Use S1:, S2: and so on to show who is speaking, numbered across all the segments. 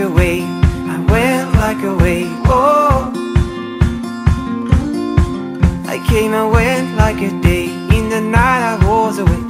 S1: a wave, I went like a wave, oh. I came and went like a day, in the night
S2: I
S3: was away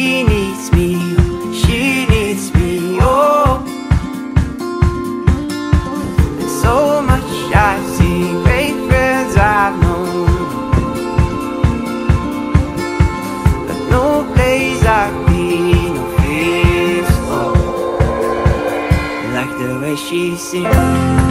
S3: chasing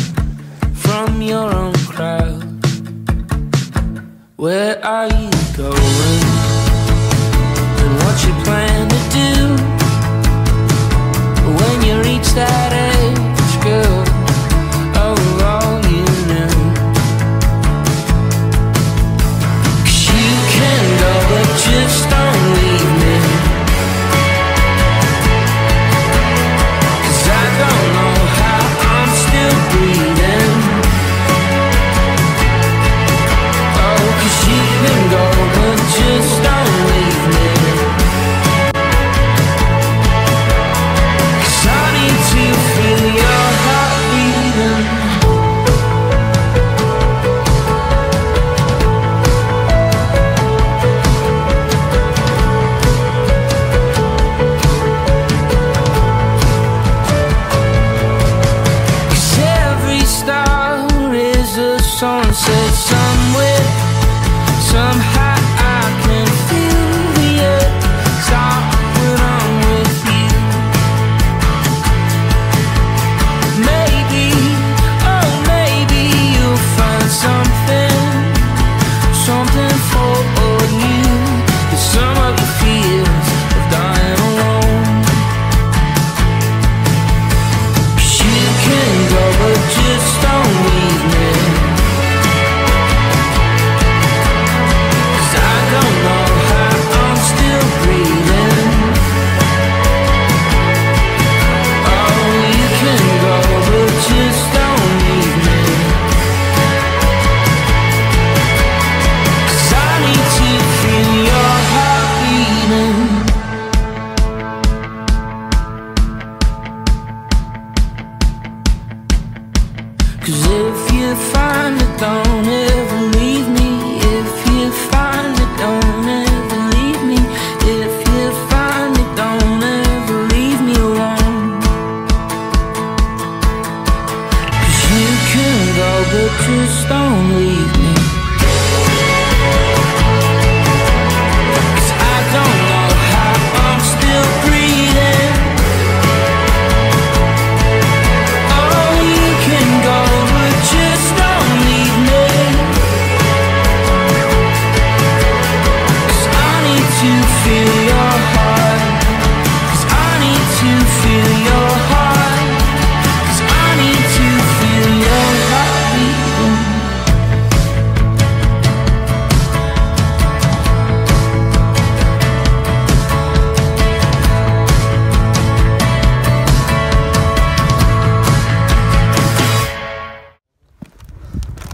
S3: from your own crowd. Where are you going? Cause if you find it, don't ever leave me. If you find it, don't ever leave me. If you find it, don't ever leave me alone. Cause you can go, but just don't leave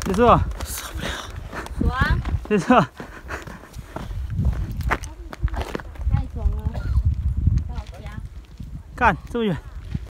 S4: 结束。
S2: 太爽了，到家。
S4: 干这么远。